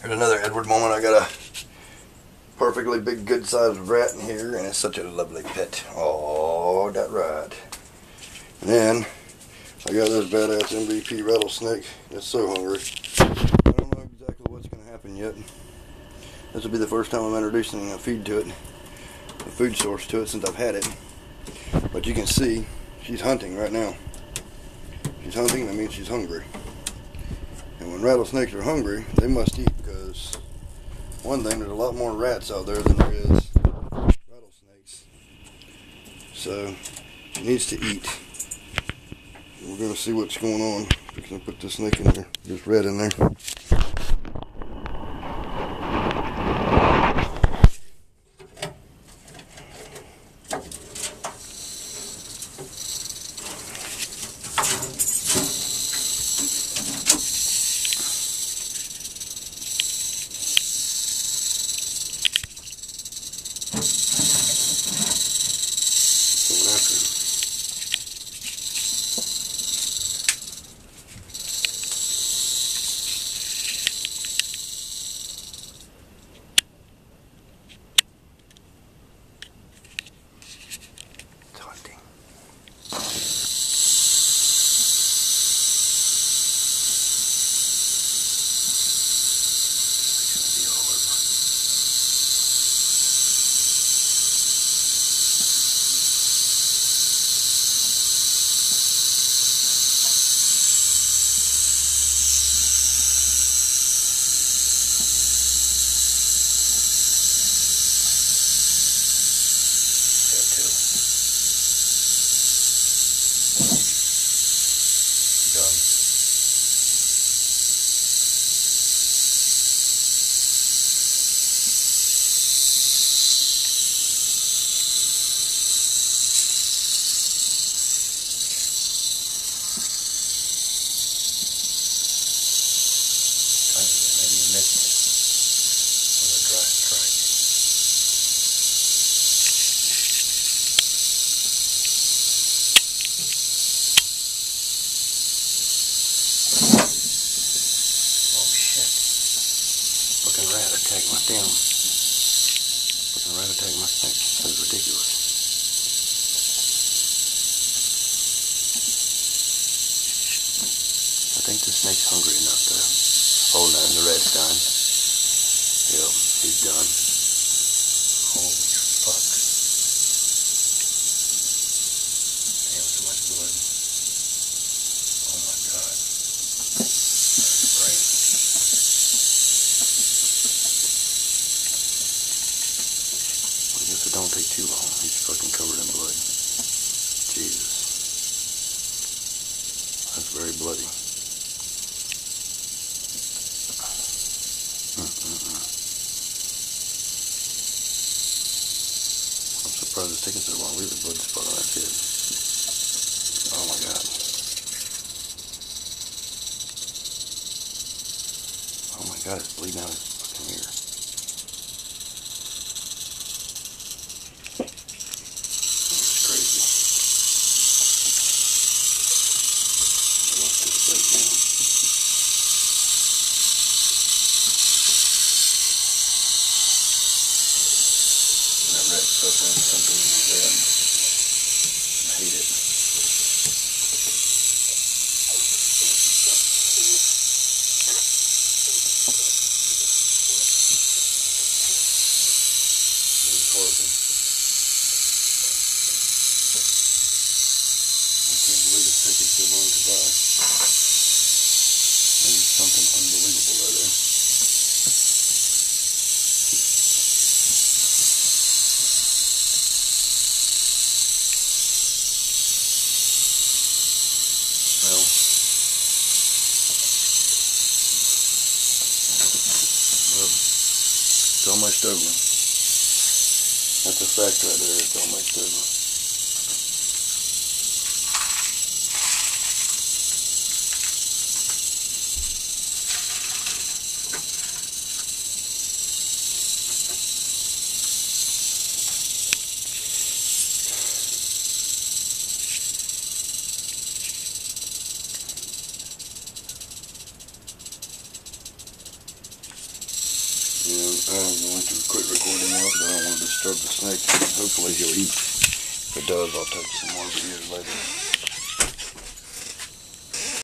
Here's another Edward moment. I got a perfectly big, good sized rat in here, and it's such a lovely pet. Oh, that right. And then I got this badass MVP rattlesnake that's so hungry. I don't know exactly what's going to happen yet. This will be the first time I'm introducing a feed to it, a food source to it since I've had it. But you can see she's hunting right now. She's hunting, that means she's hungry. And when rattlesnakes are hungry, they must eat one thing, there's a lot more rats out there than there is rattlesnakes. So she needs to eat. We're gonna see what's going on. We're gonna put this snake in there, this red in there. Going after him. It's hunting. It's gonna be all over. Got two. Done. Trying to get maybe you missed it on the dry strike. Oh shit. Attacked my damn. Fucking rat attacked my snake. That's ridiculous. I think the snake's hungry enough to hold on. The rat's done. Yep, he's done. Holy fuck. Damn, so much blood. Oh my god. That's great. Guess it don't take too long. He's fucking covered in blood. Jesus. That's very bloody. Mm-mm-mm. I'm surprised it's taking so long. Leave a blood spot on that kid. Oh my god. Oh my god, it's bleeding out his fucking ear. It's crazy. I lost this plate now. That suffering something red. I hate it. I can't believe it's taking so long to die. There's something unbelievable right there. Almost over. That's a fact right there. It's almost over. Um, I'm going to quit recording now because I don't want to disturb the snake. Hopefully he'll eat. If it does, I'll take some more videos later.